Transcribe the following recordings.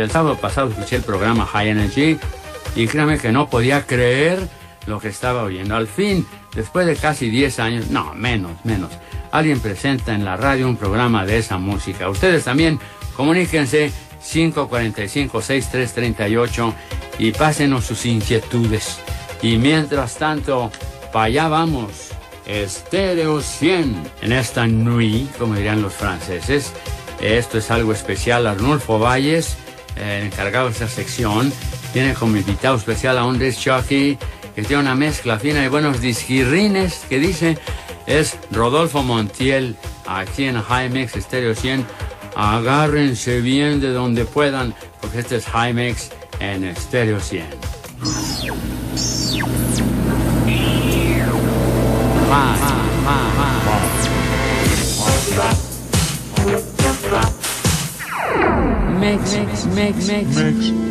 El sábado pasado escuché el programa High Energy y créame que no podía creer lo que estaba oyendo. Al fin, después de casi 10 años, no, menos, menos, alguien presenta en la radio un programa de esa música. Ustedes también comuníquense 545-6338 y pásenos sus inquietudes. Y mientras tanto, para allá vamos. Estéreo 100 en esta nuit, como dirían los franceses. Esto es algo especial. Arnulfo Valles, encargado de esta sección, tiene como invitado especial a un disc que tiene una mezcla fina de buenos disquirrines que dice es Rodolfo Montiel aquí en High Mix Stereo 100. Agárrense bien de donde puedan porque este es High Mix en Stereo 100. Mix, mix, mix, mix, mix, mix.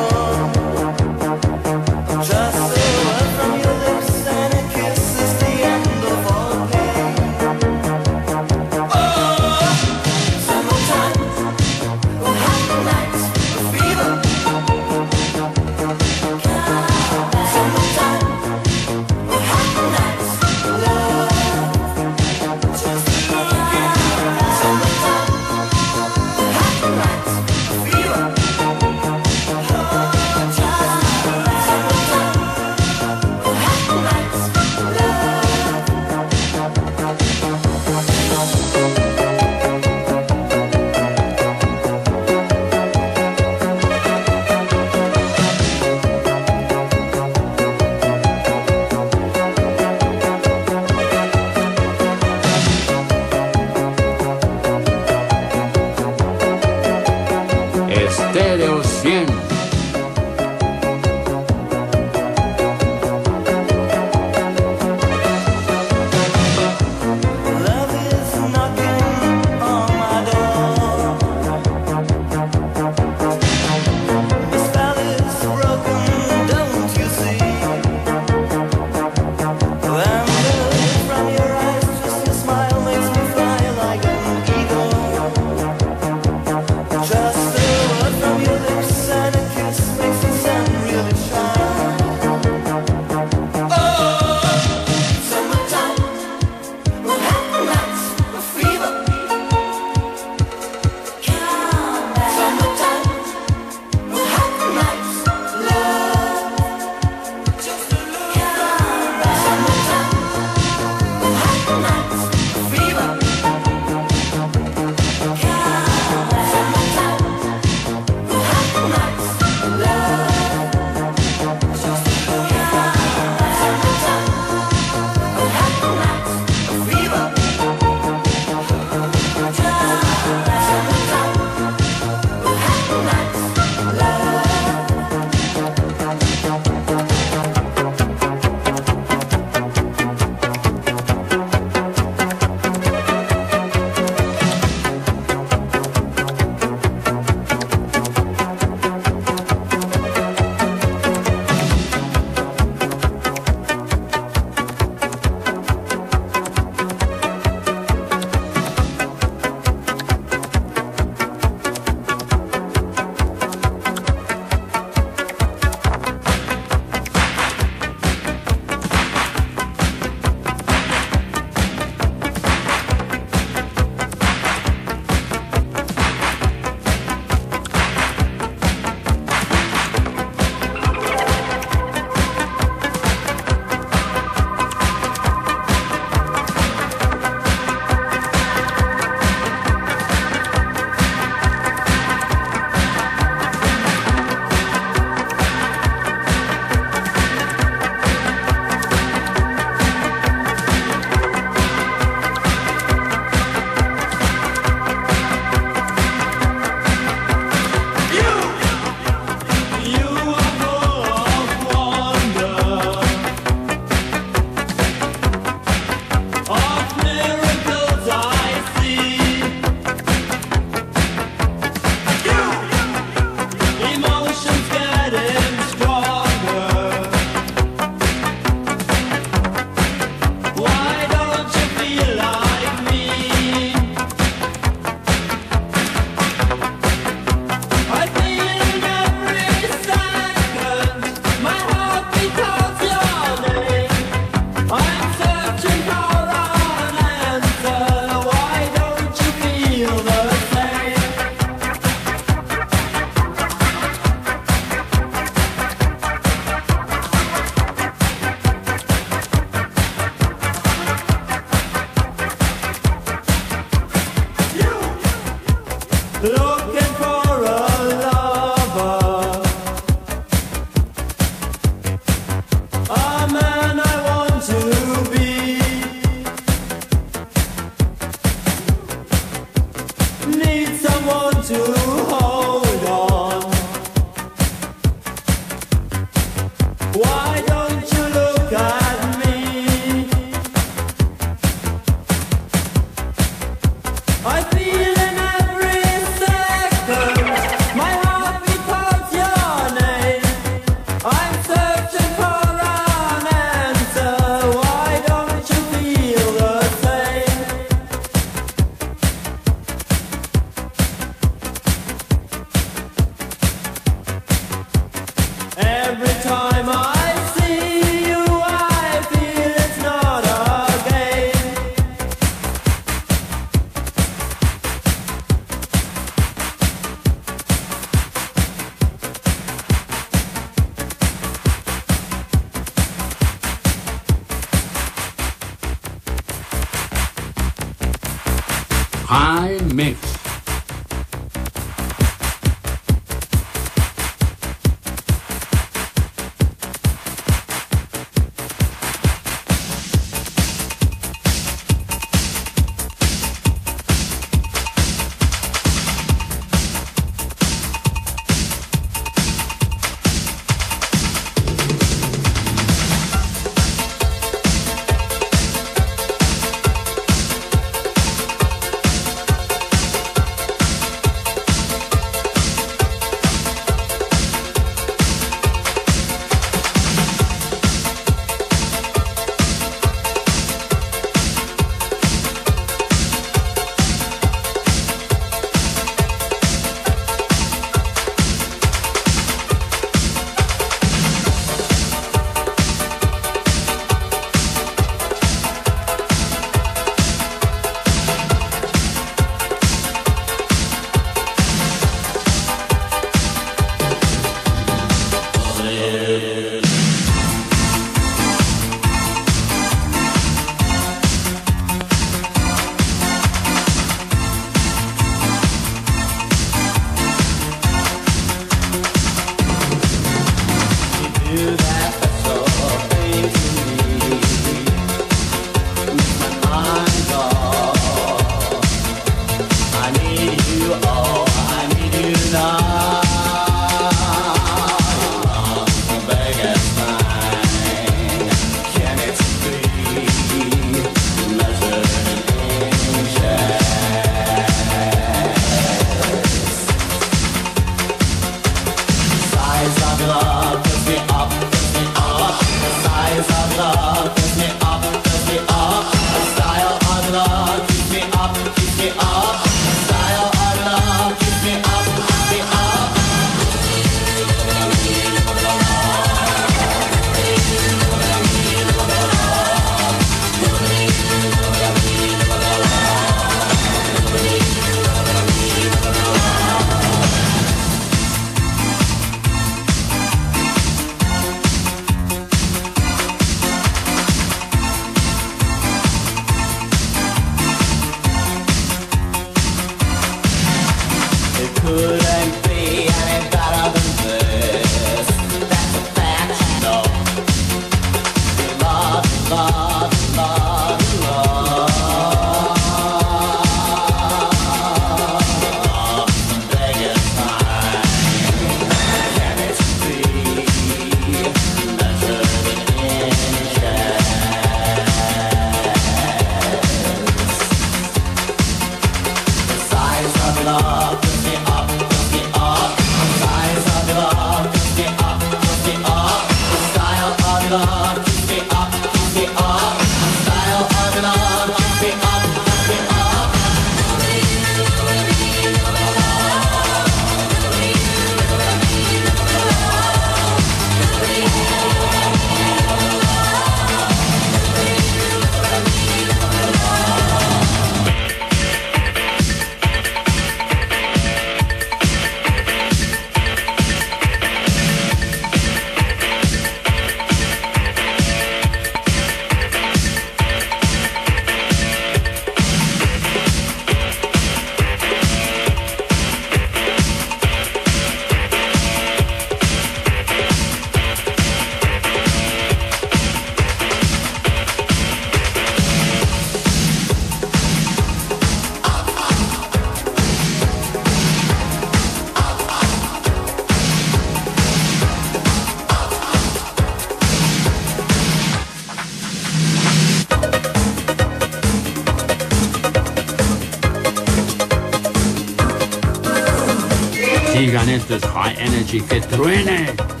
Sigan estos high energy que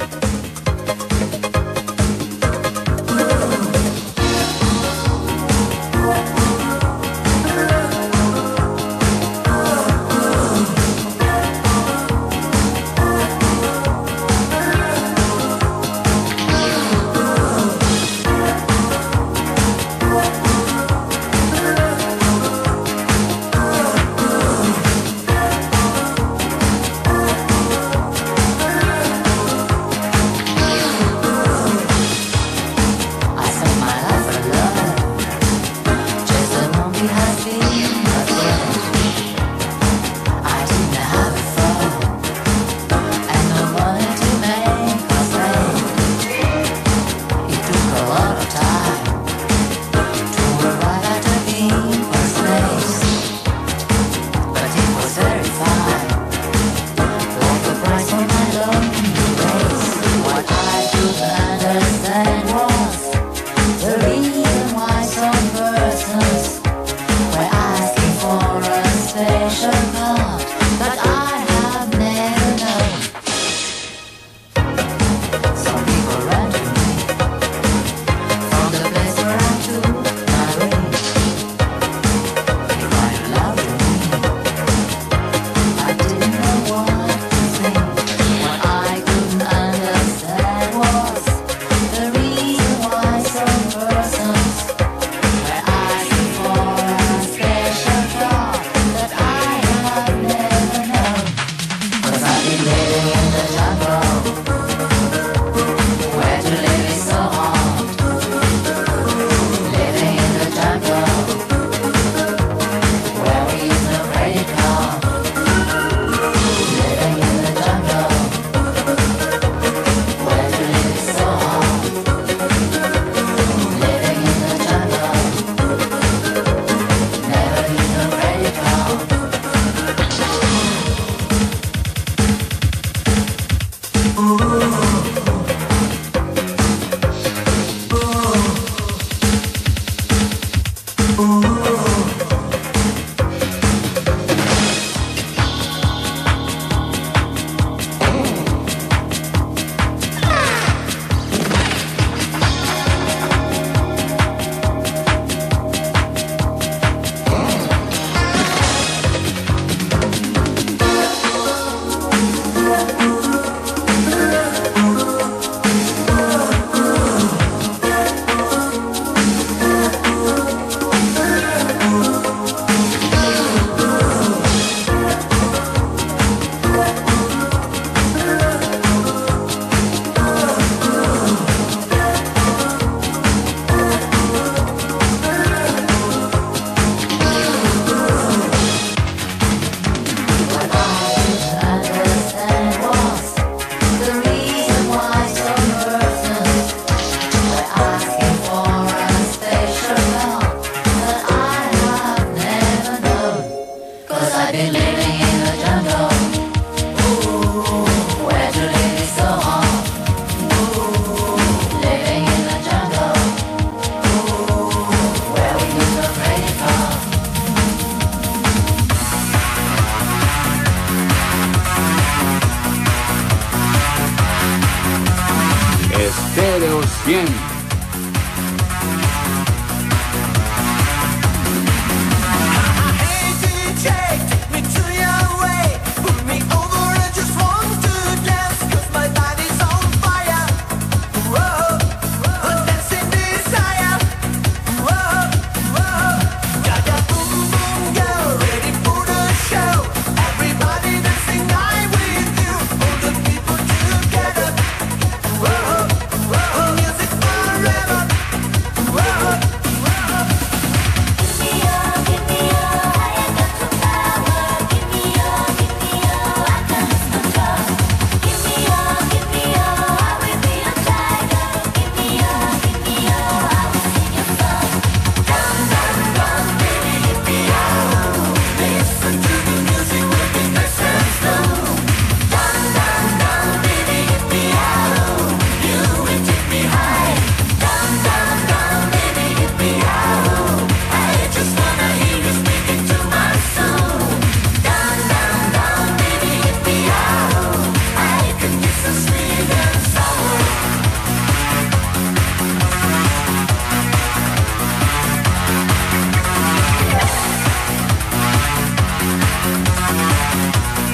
happy? Bye.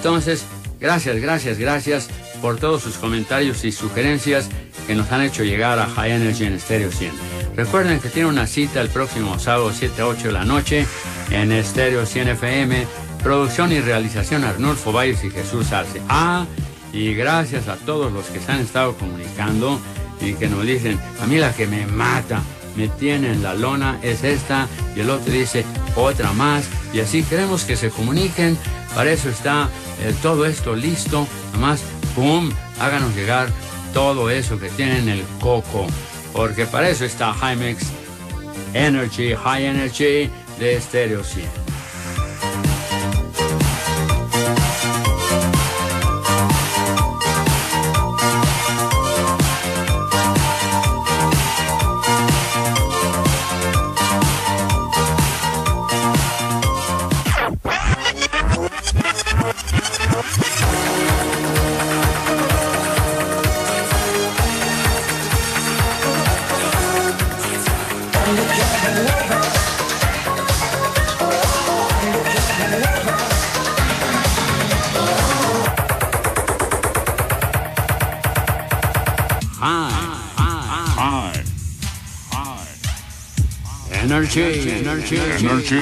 Entonces, gracias, gracias, gracias por todos sus comentarios y sugerencias que nos han hecho llegar a High Energy en Stereo 100. Recuerden que tiene una cita el próximo sábado 7 a 8 de la noche en Stereo 100 FM, producción y realización Arnulfo Valles y Jesús Arce. Ah, y gracias a todos los que se han estado comunicando y que nos dicen, a mí la que me mata, me tiene en la lona es esta, y el otro dice otra más, y así queremos que se comuniquen, para eso está eh, todo esto listo, nomás, ¡pum!, háganos llegar todo eso que tienen el coco, porque para eso está Hymex Energy, High Energy de Stereo 100.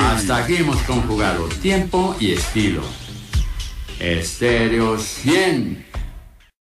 Hasta aquí hemos conjugado tiempo y estilo. Estéreo 100.